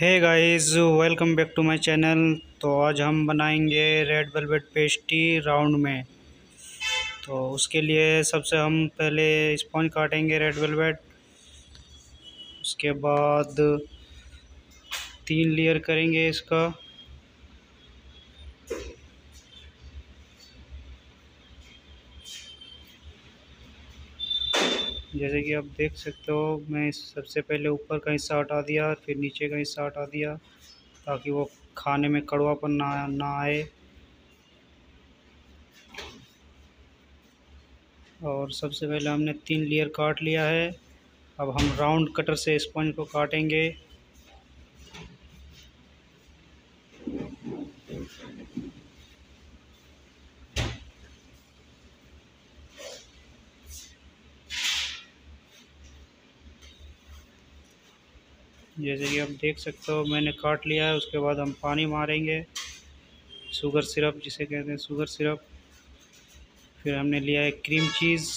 Hey guys welcome back to my channel तो आज हम बनाएँगे रेड वेलवेट पेस्टी राउंड में। तो उसके लिए सबसे हम पहले स्पॉन्ज काटेंगे रेड वेलवेट उसके बाद तीन लेयर करेंगे इसका। जैसे कि आप देख सकते हो, मैं सबसे पहले ऊपर का हिस्सा हटा दिया और फिर नीचे का हिस्सा हटा दिया, ताकि वो खाने में कड़वापन ना ना आए। और सबसे पहले हमने तीन लेयर काट लिया है। अब हम राउंड कटर से स्पंज को काटेंगे। जैसे कि आप देख सकते हो, मैंने काट लिया है, उसके बाद हम पानी मारेंगे। शुगर सिरप जिसे कहते हैं शुगर सिरप फिर हमने लिया है क्रीम चीज़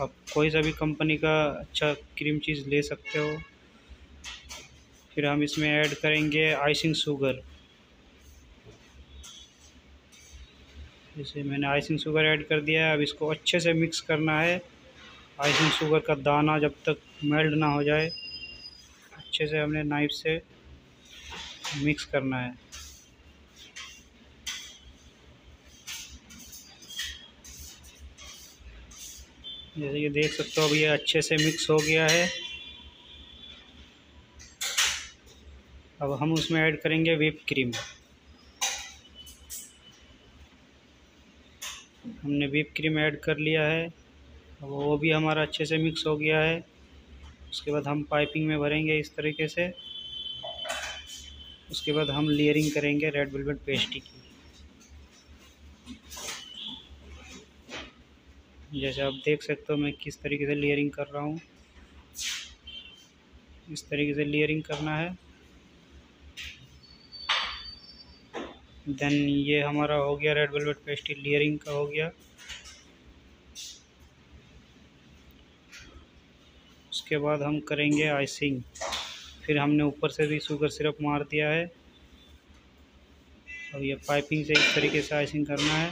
आप कोई सा भी कंपनी का अच्छा क्रीम चीज़ ले सकते हो। फिर हम इसमें ऐड करेंगे आइसिंग शुगर जैसे मैंने आइसिंग शुगर ऐड कर दिया है, अब इसको अच्छे से मिक्स करना है। आइसिंग शुगर का दाना जब तक मेल्ट ना हो जाए अच्छे से हमने नाइफ से मिक्स करना है। जैसे कि देख सकते हो, अब ये अच्छे से मिक्स हो गया है। अब हम उसमें ऐड करेंगे व्हिप क्रीम। हमने व्हिप क्रीम ऐड कर लिया है। अब वो भी हमारा अच्छे से मिक्स हो गया है। उसके बाद हम पाइपिंग में भरेंगे इस तरीके से। उसके बाद हम लेयरिंग करेंगे रेड वेलवेट पेस्ट्री की। जैसे आप देख सकते हो मैं किस तरीके से लेयरिंग कर रहा हूँ। इस तरीके से लेयरिंग करना है। देन ये हमारा हो गया रेड वेलवेट पेस्ट्री लेयरिंग का हो गया। उसके बाद हम करेंगे आइसिंग। फिर हमने ऊपर से भी शुगर सिरप मार दिया है। और ये पाइपिंग से इस तरीके से आइसिंग करना है।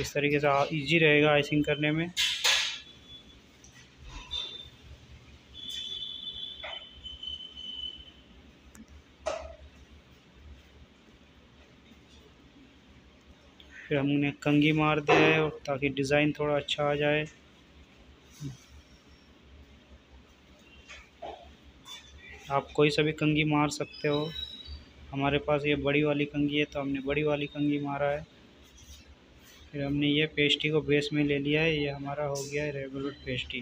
इस तरीके से इजी रहेगा आइसिंग करने में। फिर हमने कंगी मार दिया है और ताकि डिज़ाइन थोड़ा अच्छा आ जाए। आप कोई सा भी कंगी मार सकते हो। हमारे पास ये बड़ी वाली कंगी है तो हमने बड़ी वाली कंगी मारा है। फिर हमने ये पेस्टी को बेस में ले लिया है, ये हमारा हो गया है रेगुलर पेस्ट्री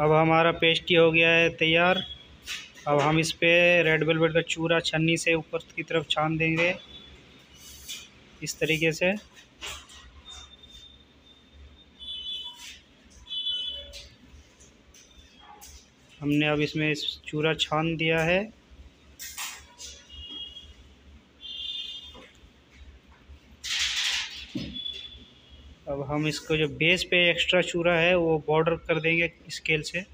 अब हमारा पेस्टी हो गया है तैयार। अब हम इस पर रेड वेलवेट का चूरा छन्नी से ऊपर की तरफ़ छान देंगे। इस तरीके से। हमने अब इसमें चूरा छान दिया है। अब हम इसको जो बेस पे एक्स्ट्रा चूरा है, वो बॉर्डर कर देंगे स्केल से।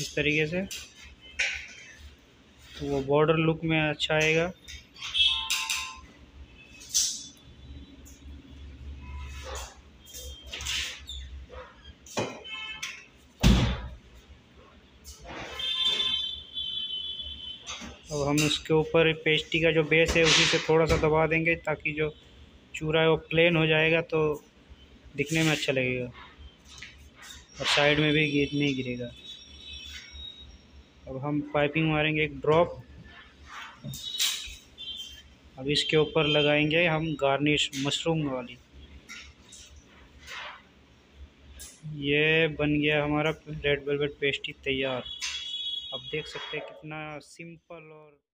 इस तरीके से। तो वो बॉर्डर लुक में अच्छा आएगा। अब हम उसके ऊपर पेस्टी का जो बेस है, उसी से थोड़ा सा दबा देंगे ताकि जो चूरा वो प्लेन हो जाएगा तो दिखने में अच्छा लगेगा। और साइड में भी गिर, नहीं गिरेगा। अब हम पाइपिंग मारेंगे एक ड्रॉप अब इसके ऊपर लगाएँगे हम गार्निश मशरूम वाली। ये बन गया हमारा रेड वेलवेट पेस्ट्री तैयार। अब देख सकते हैं कितना सिंपल और